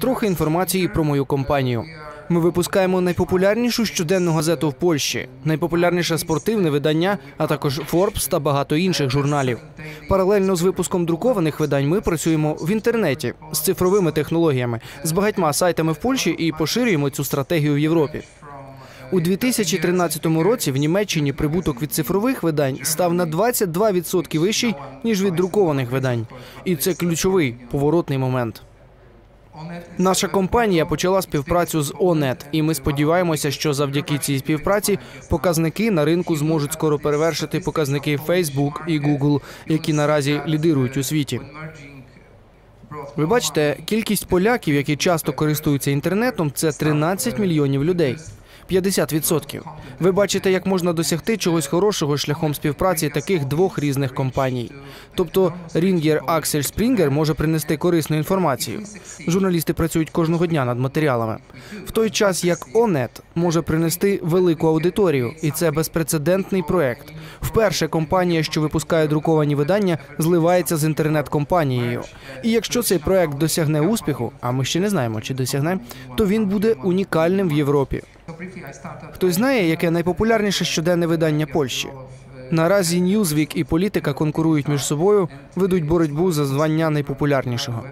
Трохи інформації про мою компанію. Ми випускаємо найпопулярнішу щоденну газету в Польщі, найпопулярніше спортивне видання, а також Forbes та багато інших журналів. Паралельно з випуском друкованих видань ми працюємо в інтернеті з цифровими технологіями, з багатьма сайтами в Польщі і поширюємо цю стратегію в Європі. У 2013 році в Німеччині прибуток від цифрових видань став на 22% вищий ніж від друкованих видань, і це ключовий поворотний момент. Наша компанія почала співпрацю з ОНЕТ, і ми сподіваємося, що завдяки цій співпраці показники на ринку зможуть скоро перевершити показники Facebook і Google, які наразі лідирують у світі. Ви бачите, кількість поляків, які часто користуються інтернетом, це 13 мільйонів людей. 50%. Ви бачите, як можна досягти чогось хорошого шляхом співпраці таких двох різних компаній. Тобто Ringier Axel Springer може принести корисну інформацію. Журналісти працюють кожного дня над матеріалами. В той час як Onet може принести велику аудиторію, і це безпрецедентний проект. Вперше компанія, що випускає друковані видання, зливається з інтернет-компанією. І якщо цей проект досягне успіху, а ми ще не знаємо, чи досягне, то він буде унікальним в Європі. Хтось знає, яке найпопулярніше щоденне видання Польщі? Наразі Newsweek і політика конкурують між собою, ведуть боротьбу за звання найпопулярнішого.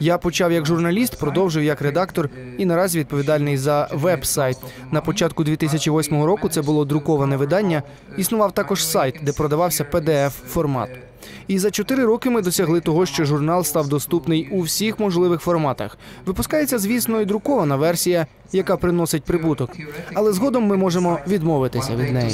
Я почав як журналіст, продовжив як редактор і наразі відповідальний за веб-сайт. На початку 2008 року це було друковане видання. Існував також сайт, де продавався pdf формат. І за чотири роки ми досягли того, що журнал став доступний у всіх можливих форматах. Випускається, звісно, і друкована версія, яка приносить прибуток. Але згодом ми можемо відмовитися від неї.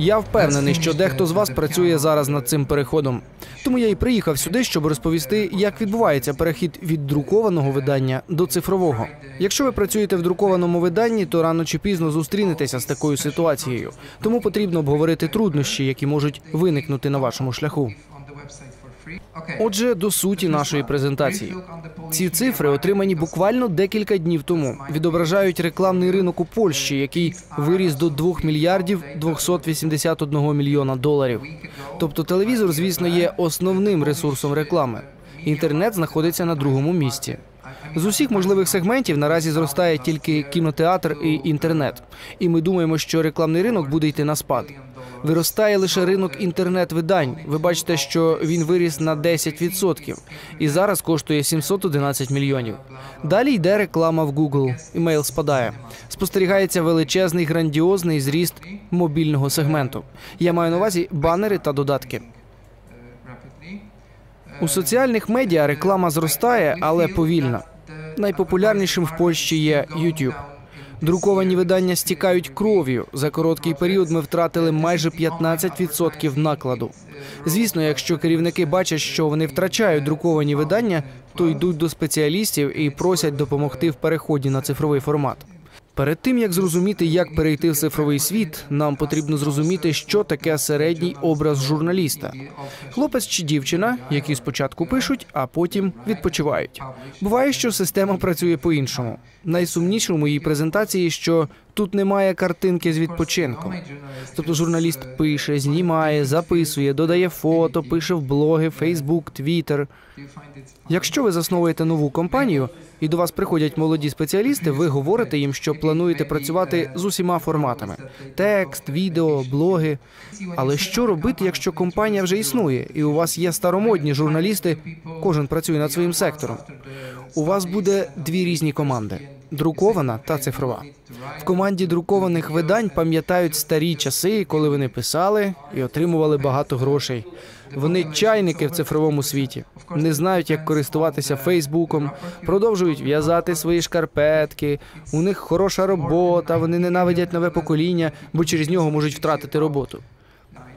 Я впевнений, що дехто з вас працює зараз над цим переходом. Тому я і приїхав сюди, щоб розповісти, як відбувається перехід від друкованого видання до цифрового. Якщо ви працюєте в друкованому виданні, то рано чи пізно зустрінетеся з такою ситуацією. Тому потрібно обговорити труднощі, які можуть виникнути на вашому шляху. Отже, до суті нашої презентації. Ці цифри, отримані буквально декілька днів тому, відображають рекламний ринок у Польщі, який виріс до 2 мільярдів 281 мільйона доларів. Тобто телевізор, звісно, є основним ресурсом реклами. Інтернет знаходиться на другому місці. З усіх можливих сегментів наразі зростає тільки кінотеатр і інтернет. І ми думаємо, що рекламний ринок буде йти на спад. Виростає лише ринок інтернет-видань. Ви бачите, що він виріс на 10% і зараз коштує 711 мільйонів. Далі йде реклама в Google. Імейл спадає. Спостерігається величезний грандіозний зріст мобільного сегменту. Я маю на увазі банери та додатки. У соціальних медіа реклама зростає, але повільно. Найпопулярнішим в Польщі є YouTube. Друковані видання стікають кров'ю. За короткий період ми втратили майже 15% накладу. Звісно, якщо керівники бачать, що вони втрачають друковані видання, то йдуть до спеціалістів і просять допомогти в переході на цифровий формат. Перед тим як зрозуміти, як перейти в цифровий світ, нам потрібно зрозуміти, що таке середній образ журналіста. Хлопець чи дівчина, які спочатку пишуть, а потім відпочивають. Буває, що система працює по-іншому. Найсумніше у моїй презентації, що тут немає картинки з відпочинком. Тобто журналіст пише, знімає, записує, додає фото, пише в блоги, Фейсбук, Твіттер. Якщо ви засновуєте нову компанію і до вас приходять молоді спеціалісти, ви говорите їм, що плануєте працювати з усіма форматами: текст, відео, блоги. Але що робити, якщо компанія вже існує, і у вас є старомодні журналісти, кожен працює над своїм сектором. У вас буде дві різні команди: друкована та цифрова. В команді друкованих видань пам'ятають старі часи, коли вони писали і отримували багато грошей. Вони чайники в цифровому світі, не знають, як користуватися Фейсбуком, продовжують в'язати свої шкарпетки. У них хороша робота, вони ненавидять нове покоління, бо через нього можуть втратити роботу.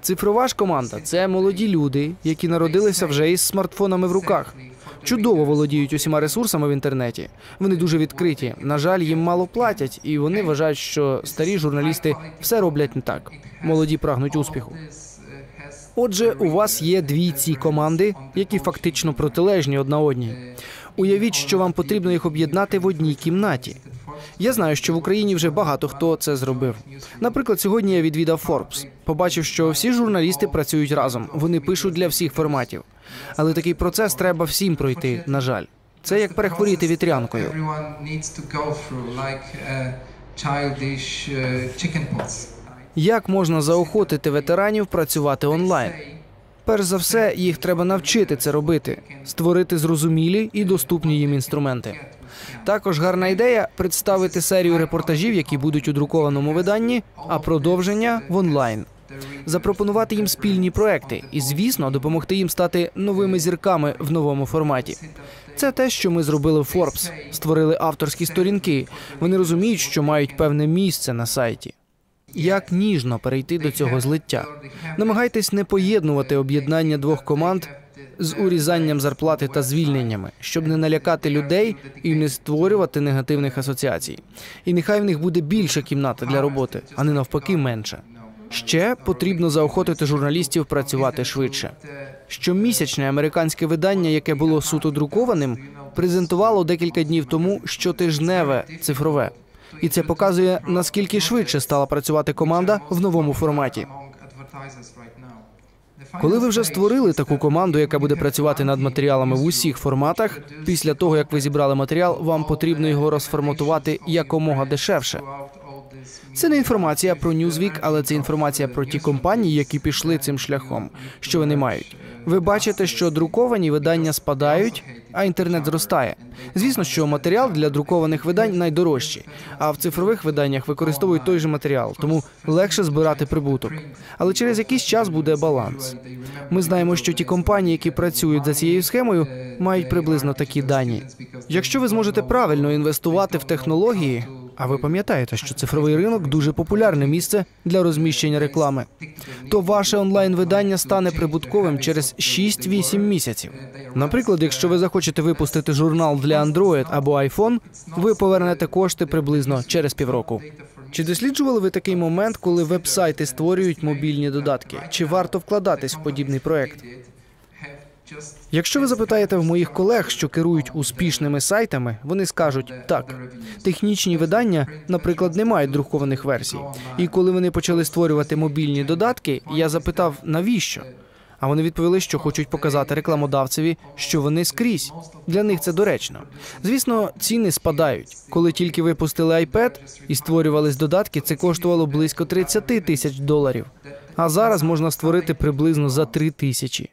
Цифрова ж команда це молоді люди, які народилися вже із смартфонами в руках. Чудово володіють усіма ресурсами в інтернеті. Вони дуже відкриті. На жаль, їм мало платять, і вони вважають, що старі журналісти все роблять не так. Молоді прагнуть успіху. Отже, у вас є дві ці команди, які фактично протилежні одна одній. Уявіть, що вам потрібно їх об'єднати в одній кімнаті. Я знаю, що в Україні вже багато хто це зробив. Наприклад, сьогодні я відвідав Forbes. Побачив, що всі журналісти працюють разом. Вони пишуть для всіх форматів. Але такий процес треба всім пройти. На жаль, це як перехворіти вітрянкою. Як можна заохотити ветеранів працювати онлайн? Перш за все, їх треба навчити це робити, створити зрозумілі і доступні їм інструменти. Також гарна ідея представити серію репортажів, які будуть у друкованому виданні, а продовження в онлайн. Запропонувати їм спільні проекти і, звісно, допомогти їм стати новими зірками в новому форматі. Це те, що ми зробили в Forbes. Створили авторські сторінки. Вони розуміють, що мають певне місце на сайті. Як ніжно перейти до цього злиття? Намагайтесь не поєднувати об'єднання двох команд з урізанням зарплати та звільненнями, щоб не налякати людей і не створювати негативних асоціацій. І нехай в них буде більше кімнати для роботи, а не навпаки менше. Ще потрібно заохотити журналістів працювати швидше. Щомісячне американське видання, яке було суто друкованим, презентувало декілька днів тому щотижневе цифрове. І це показує наскільки швидше стала працювати команда в новому форматі. Коли ви вже створили таку команду, яка буде працювати над матеріалами в усіх форматах, після того як ви зібрали матеріал, вам потрібно його розформатувати якомога дешевше. Це не інформація про Newsweek, але це інформація про ті компанії, які пішли цим шляхом, що вони мають. Ви бачите, що друковані видання спадають, а інтернет зростає. Звісно, що матеріал для друкованих видань найдорожчий, а в цифрових виданнях використовують той же матеріал, тому легше збирати прибуток. Але через якийсь час буде баланс. Ми знаємо, що ті компанії, які працюють за цією схемою, мають приблизно такі дані. Якщо ви зможете правильно інвестувати в технології, а ви пам'ятаєте, що цифровий ринок дуже популярне місце для розміщення реклами, то ваше онлайн-видання стане прибутковим через 6-8 місяців. Наприклад, якщо ви захочете випустити журнал для Android або iPhone, ви повернете кошти приблизно через півроку. Чи досліджували ви такий момент, коли веб-сайти створюють мобільні додатки? Чи варто вкладатись в подібний проект? Якщо ви запитаєте в моїх колег, що керують успішними сайтами, вони скажуть так. Технічні видання, наприклад, не мають друкованих версій. І коли вони почали створювати мобільні додатки, я запитав, навіщо? А вони відповіли, що хочуть показати рекламодавцеві, що вони скрізь. Для них це доречно. Звісно, ціни спадають. Коли тільки випустили iPad і створювались додатки, це коштувало близько 30 тисяч доларів. А зараз можна створити приблизно за 3 тисячі.